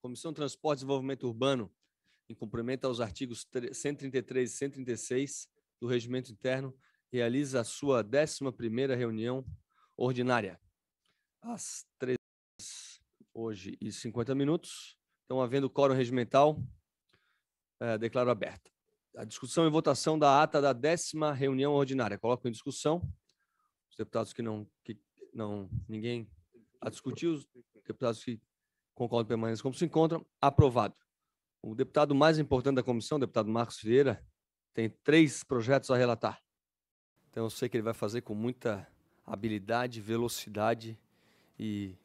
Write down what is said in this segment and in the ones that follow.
Comissão de Transporte e Desenvolvimento Urbano, em cumprimento aos artigos 133 e 136 do Regimento Interno, realiza a sua 11ª reunião ordinária, às 13 hoje e 50 minutos. Então, havendo quórum regimental, é, declaro aberta. A discussão e votação da ata da décima reunião ordinária. Coloco em discussão. Os deputados que não, que não ninguém a discutir, os deputados que concordam permanecem como se encontram, aprovado. O deputado mais importante da comissão, o deputado Marcos Vieira, tem três projetos a relatar. Então, eu sei que ele vai fazer com muita habilidade, velocidade e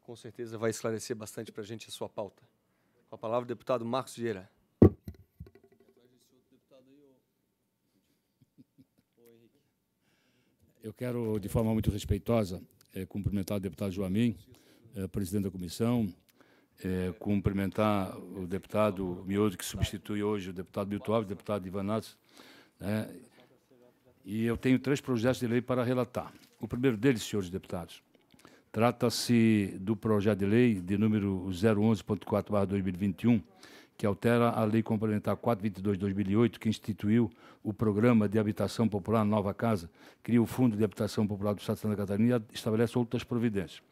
com certeza vai esclarecer bastante para a gente a sua pauta. Com a palavra, o deputado Marcos Vieira. Eu quero, de forma muito respeitosa, é, cumprimentar o deputado Joamin, é, presidente da comissão, é, cumprimentar o deputado Mioso, que substitui hoje o deputado Milton Alves, o deputado Ivanatos. Né? E eu tenho três projetos de lei para relatar. O primeiro deles, senhores deputados, trata-se do projeto de lei de número 011.4/2021, que altera a Lei Complementar 422/2008, que instituiu o Programa de Habitação Popular Nova Casa, cria o Fundo de Habitação Popular do Estado de Santa Catarina e estabelece outras providências.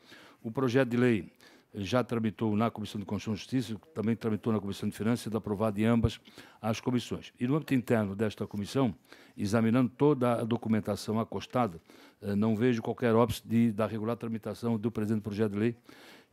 O projeto de lei já tramitou na Comissão de Constituição e Justiça, também tramitou na Comissão de Finanças, e aprovado em ambas as comissões. E no âmbito interno desta comissão, examinando toda a documentação acostada, eh, não vejo qualquer óbice de, da regular tramitação do presente projeto de lei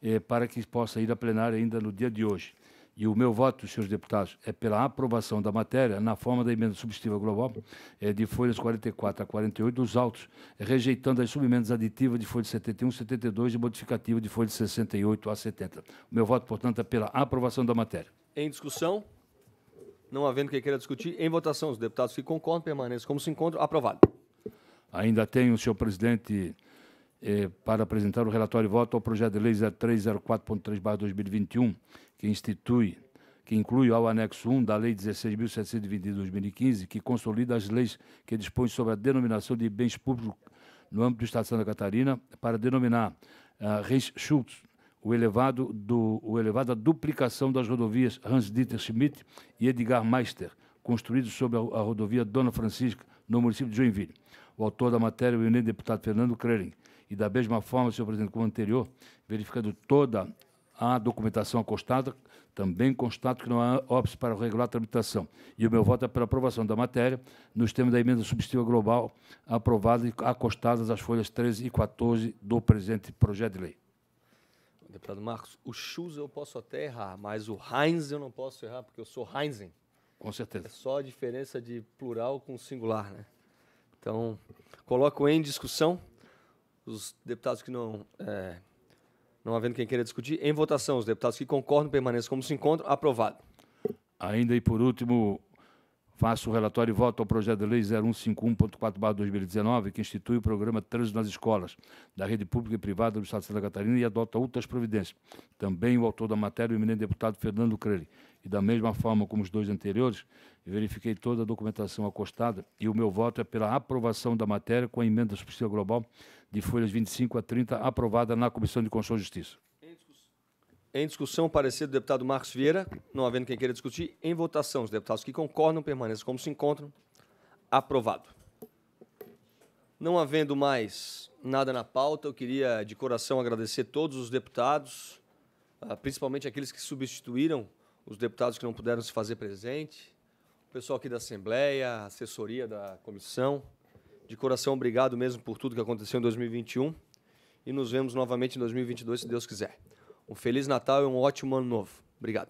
eh, para que possa ir a plenária ainda no dia de hoje. E o meu voto, senhores deputados, é pela aprovação da matéria na forma da emenda substitutiva global é, de folhas 44 a 48 dos autos, rejeitando as subemendas aditivas de folha 71, 72 e modificativa de folha 68 a 70. O meu voto, portanto, é pela aprovação da matéria. Em discussão? Não havendo quem queira discutir, em votação, os deputados que concordam permaneçam como se encontram. Aprovado. Ainda tenho, senhor presidente, eh, para apresentar o relatório e voto ao projeto de lei 0304.3/2021, que institui, que inclui ao anexo 1 da Lei 16.720 de 2015, que consolida as leis que dispõem sobre a denominação de bens públicos no âmbito do Estado de Santa Catarina, para denominar uh, Reis Schultz, o elevado do o elevada duplicação das rodovias Hans-Dieter Schmidt e Edgar Meister, construídos sobre a, a, rodovia Dona Francisca, no município de Joinville. O autor da matéria é o deputado Fernando Krering. E da mesma forma, senhor presidente, como anterior, verificando toda a documentação acostada, também constato que não há óbice para regular a tramitação. E o meu voto é pela aprovação da matéria, nos termos da emenda substitutiva global aprovada e acostadas as folhas 13 e 14 do presente projeto de lei. Deputado Marcos, o Schulz eu posso até errar, mas o Heinz eu não posso errar, porque eu sou Heinzen. Com certeza. É só a diferença de plural com singular, né? Então, coloco em discussão os deputados que não é, não havendo quem queira discutir, em votação, os deputados que concordam permaneçam como se encontram. Aprovado. Ainda e por último, faço o relatório e voto ao projeto de lei 0151.4/2019, que institui o programa Trânsito nas Escolas da rede pública e privada do Estado de Santa Catarina e adota outras providências. Também o autor da matéria, o eminente deputado Fernando Crele. E da mesma forma como os dois anteriores, verifiquei toda a documentação acostada e o meu voto é pela aprovação da matéria com a emenda substitutiva global de folhas 25 a 30, aprovada na Comissão de Constituição e Justiça. Em discussão, parecer do deputado Marcos Vieira, não havendo quem queira discutir, em votação, os deputados que concordam permaneçam como se encontram. Aprovado. Não havendo mais nada na pauta, eu queria de coração agradecer todos os deputados, ah, principalmente aqueles que substituíram os deputados que não puderam se fazer presente, o pessoal aqui da Assembleia, assessoria da comissão. De coração, obrigado mesmo por tudo que aconteceu em 2021 e nos vemos novamente em 2022, se Deus quiser. Um Feliz Natal e um ótimo Ano Novo. Obrigado.